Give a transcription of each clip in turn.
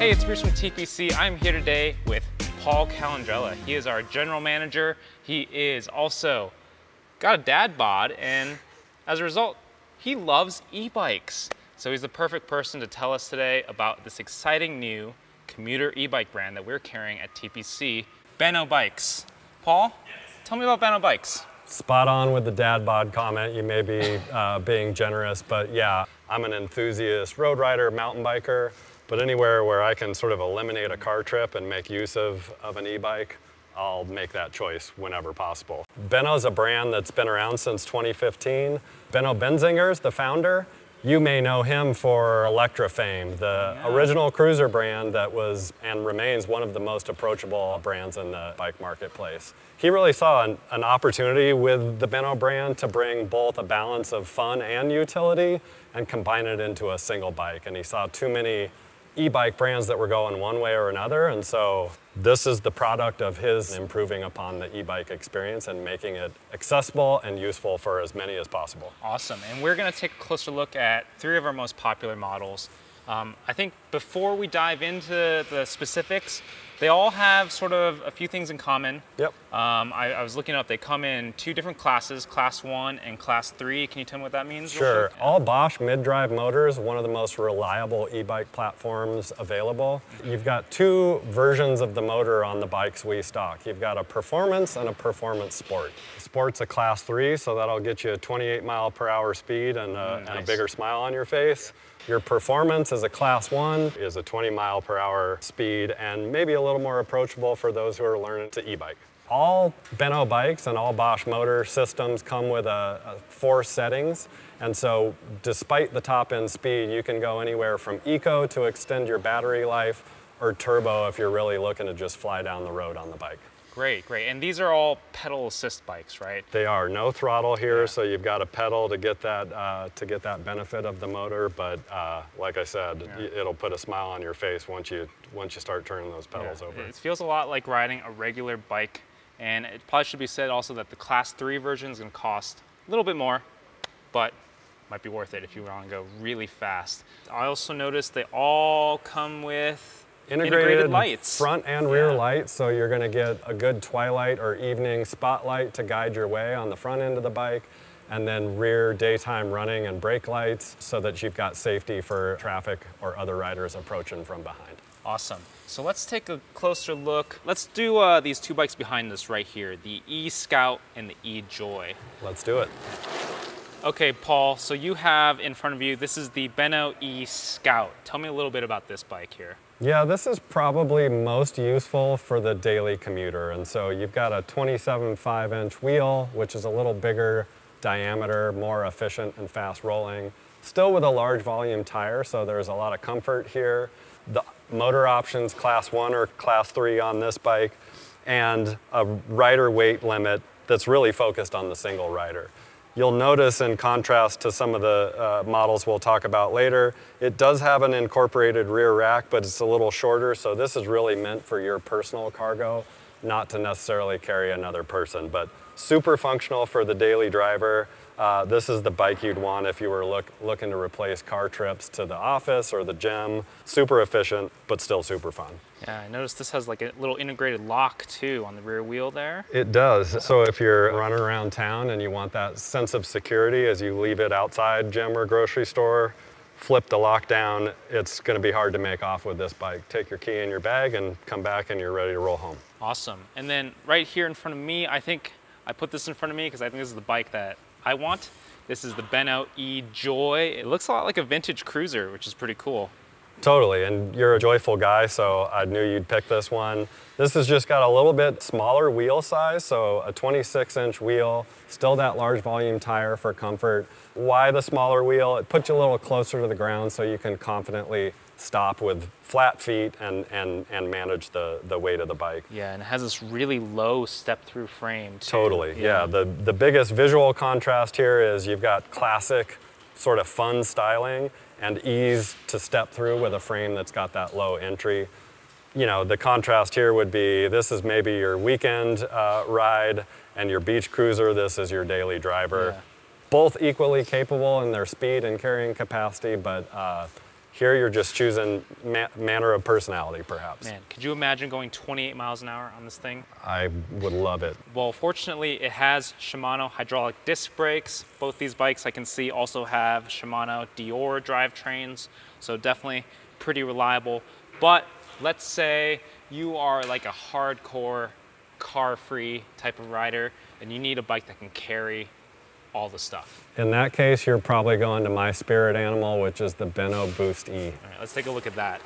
Hey, it's Bruce from TPC. I'm here today with Paul Calandrella. He is our general manager. He is also got a dad bod, and as a result, he loves e-bikes. So he's the perfect person to tell us today about this exciting new commuter e-bike brand that we're carrying at TPC, Benno Bikes. Paul, tell me about Benno Bikes. Spot on with the dad bod comment. You may be uh, being generous, but yeah, I'm an enthusiast road rider, mountain biker. But anywhere where I can sort of eliminate a car trip and make use of, of an e-bike, I'll make that choice whenever possible. Benno's a brand that's been around since 2015. Benno Bänziger's, the founder, you may know him for Electra fame, the yeah. original cruiser brand that was and remains one of the most approachable brands in the bike marketplace. He really saw an, an opportunity with the Benno brand to bring both a balance of fun and utility and combine it into a single bike. And he saw too many e-bike brands that were going one way or another. And so this is the product of his improving upon the e-bike experience and making it accessible and useful for as many as possible. Awesome. And we're going to take a closer look at three of our most popular models. Um, I think before we dive into the specifics, they all have sort of a few things in common. Yep. Um, I, I, was looking up, they come in two different classes, class one and class three. Can you tell me what that means? Sure. All Bosch mid-drive motors, one of the most reliable e-bike platforms available. You've got two versions of the motor on the bikes we stock. You've got a performance and a performance sport. Sport's a class three, so that'll get you a 28 mile per hour speed and a, mm, nice. and a bigger smile on your face. Your performance as a class one is a 20 mile per hour speed and maybe a little more approachable for those who are learning to e-bike. All Benno bikes and all Bosch motor systems come with a, a four settings. And so despite the top end speed, you can go anywhere from eco to extend your battery life or turbo if you're really looking to just fly down the road on the bike. Great, great. And these are all pedal assist bikes, right? They are. No throttle here, yeah. so you've got a pedal to get that uh, to get that benefit of the motor. But uh, like I said, yeah. it'll put a smile on your face once you once you start turning those pedals yeah. over. It feels a lot like riding a regular bike, and it probably should be said also that the Class 3 version is going to cost a little bit more, but might be worth it if you want to go really fast. I also noticed they all come with integrated, integrated lights. front and rear yeah. lights, so you're going to get a good twilight or evening spotlight to guide your way on the front end of the bike, and then rear daytime running and brake lights so that you've got safety for traffic or other riders approaching from behind. Awesome. So let's take a closer look. Let's do uh, these two bikes behind us right here, the E-Scout and the E-Joy. Let's do it. Okay, Paul, so you have in front of you, this is the Benno E-Scout. Tell me a little bit about this bike here. Yeah, this is probably most useful for the daily commuter. And so you've got a 27 5 inch wheel, which is a little bigger diameter, more efficient and fast rolling. Still with a large volume tire, so there's a lot of comfort here. The motor options, class one or class three on this bike, and a rider weight limit that's really focused on the single rider. You'll notice in contrast to some of the uh, models we'll talk about later, it does have an incorporated rear rack, but it's a little shorter, so this is really meant for your personal cargo, not to necessarily carry another person, but super functional for the daily driver. Uh, this is the bike you'd want if you were look, looking to replace car trips to the office or the gym. Super efficient, but still super fun. Yeah, I noticed this has like a little integrated lock too on the rear wheel there. It does. So if you're running around town and you want that sense of security as you leave it outside gym or grocery store, flip the lock down, it's gonna be hard to make off with this bike. Take your key in your bag and come back and you're ready to roll home. Awesome. And then right here in front of me, I think I put this in front of me because I think this is the bike that I want. This is the Benno E-Joy. It looks a lot like a vintage cruiser, which is pretty cool. Totally, and you're a joyful guy, so I knew you'd pick this one. This has just got a little bit smaller wheel size, so a 26 inch wheel, still that large volume tire for comfort. Why the smaller wheel? It puts you a little closer to the ground so you can confidently stop with flat feet and, and, and manage the, the weight of the bike. Yeah, and it has this really low step-through frame too. Totally, yeah. yeah. The, the biggest visual contrast here is you've got classic sort of fun styling and ease to step through with a frame that's got that low entry. You know, the contrast here would be this is maybe your weekend uh, ride and your beach cruiser, this is your daily driver. Yeah. Both equally capable in their speed and carrying capacity, but uh, Here you're just choosing ma manner of personality, perhaps. Man, could you imagine going 28 miles an hour on this thing? I would love it. Well, fortunately, it has Shimano hydraulic disc brakes. Both these bikes I can see also have Shimano Deore drivetrains, so definitely pretty reliable. But let's say you are like a hardcore car-free type of rider and you need a bike that can carry all the stuff. In that case, you're probably going to my spirit animal, which is the Benno Boost E. All right, let's take a look at that.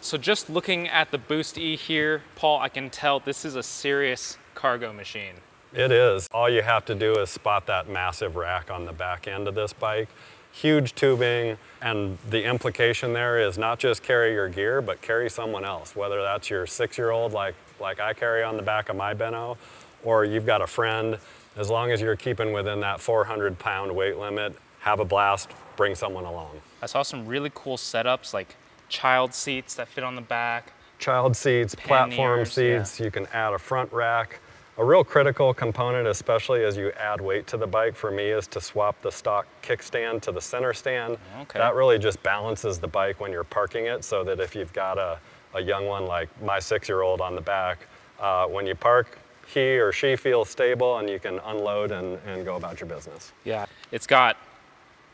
So just looking at the Boost E here, Paul, I can tell this is a serious cargo machine. It is. All you have to do is spot that massive rack on the back end of this bike. Huge tubing, and the implication there is not just carry your gear, but carry someone else, whether that's your six-year-old like, like I carry on the back of my Benno, or you've got a friend as long as you're keeping within that 400 pound weight limit, have a blast, bring someone along. I saw some really cool setups like child seats that fit on the back. Child seats, platform seats, yeah. you can add a front rack. A real critical component, especially as you add weight to the bike for me, is to swap the stock kickstand to the center stand. Okay. That really just balances the bike when you're parking it so that if you've got a, a young one like my six-year-old on the back, uh, when you park, he or she feels stable and you can unload and, and go about your business. Yeah, it's got,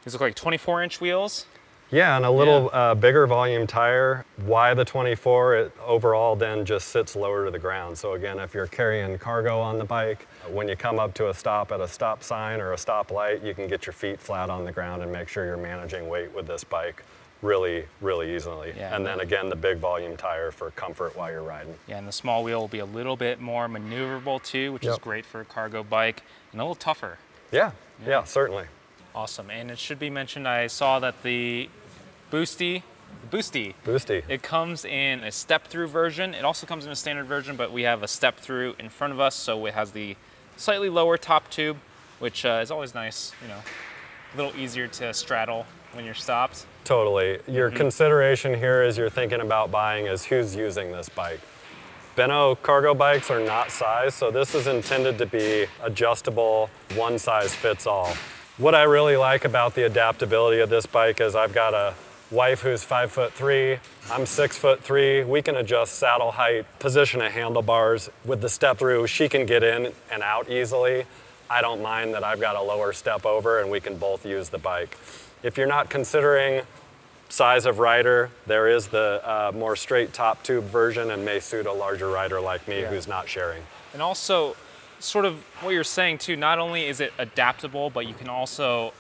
these look like 24 inch wheels. Yeah, and a little yeah. uh, bigger volume tire. Why the 24? It overall then just sits lower to the ground. So again, if you're carrying cargo on the bike, when you come up to a stop at a stop sign or a stop light, you can get your feet flat on the ground and make sure you're managing weight with this bike really, really easily. Yeah, and then again, the big volume tire for comfort while you're riding. Yeah, and the small wheel will be a little bit more maneuverable too, which yep. is great for a cargo bike, and a little tougher. Yeah, yeah, yeah, certainly. Awesome, and it should be mentioned, I saw that the Boosty, Boosty, Boosty. It comes in a step-through version. It also comes in a standard version, but we have a step-through in front of us, so it has the slightly lower top tube, which uh, is always nice, you know, a little easier to straddle when you're stopped. Totally. Your mm -hmm. consideration here as you're thinking about buying is who's using this bike. Benno cargo bikes are not size, so this is intended to be adjustable, one size fits all. What I really like about the adaptability of this bike is I've got a wife who's five foot three, I'm six foot three. We can adjust saddle height, position of handlebars. With the step through, she can get in and out easily. I don't mind that I've got a lower step over and we can both use the bike. If you're not considering size of rider, there is the uh, more straight top tube version and may suit a larger rider like me yeah. who's not sharing. And also, sort of what you're saying too, not only is it adaptable, but you can also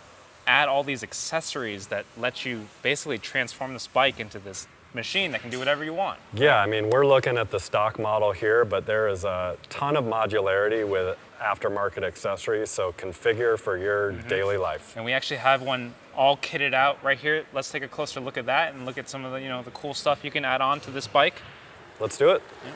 add all these accessories that let you basically transform this bike into this machine that can do whatever you want. Yeah, I mean, we're looking at the stock model here, but there is a ton of modularity with aftermarket accessories, so configure for your mm -hmm. daily life. And we actually have one all kitted out right here. Let's take a closer look at that and look at some of the, you know, the cool stuff you can add on to this bike. Let's do it. Yeah.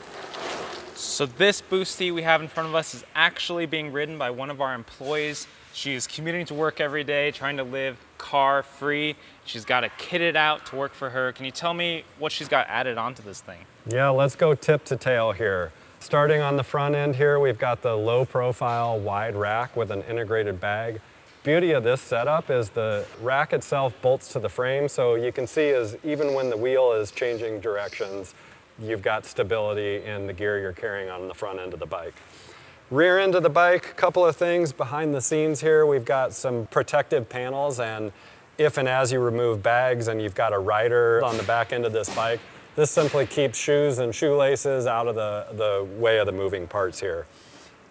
So this Boosty we have in front of us is actually being ridden by one of our employees. She is commuting to work every day, trying to live car free. She's got it kitted out to work for her. Can you tell me what she's got added onto this thing? Yeah, let's go tip to tail here. Starting on the front end here, we've got the low profile wide rack with an integrated bag. Beauty of this setup is the rack itself bolts to the frame, so you can see is even when the wheel is changing directions, you've got stability in the gear you're carrying on the front end of the bike. Rear end of the bike, couple of things behind the scenes here. We've got some protective panels and if and as you remove bags and you've got a rider on the back end of this bike, this simply keeps shoes and shoelaces out of the, the way of the moving parts here.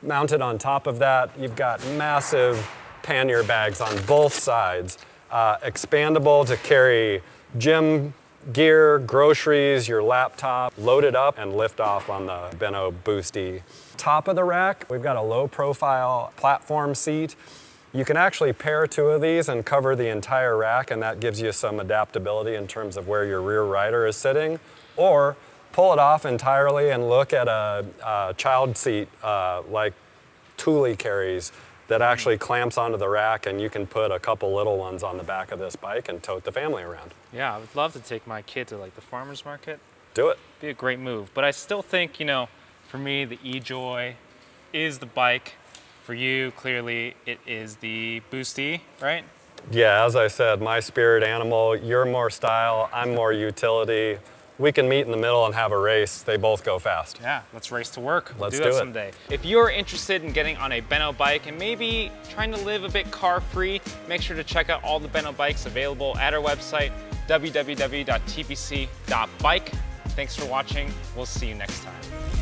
Mounted on top of that, you've got massive pannier bags on both sides. Uh, expandable to carry gym gear, groceries, your laptop, load it up and lift off on the Benno Boosty. Top of the rack, we've got a low profile platform seat. You can actually pair two of these and cover the entire rack and that gives you some adaptability in terms of where your rear rider is sitting or pull it off entirely and look at a, a child seat uh, like Thule carries that actually clamps onto the rack and you can put a couple little ones on the back of this bike and tote the family around. Yeah, I would love to take my kid to like the farmer's market. Do it. Be a great move. But I still think, you know, for me, the eJoy is the bike. For you, clearly, it is the Boosty, right? Yeah, as I said, my spirit animal, you're more style, I'm more utility. We can meet in the middle and have a race. They both go fast. Yeah, let's race to work. We'll Let's do do that it. someday. If you're interested in getting on a Benno bike and maybe trying to live a bit car free, make sure to check out all the Benno bikes available at our website, www.tpc.bike. Thanks for watching. We'll see you next time.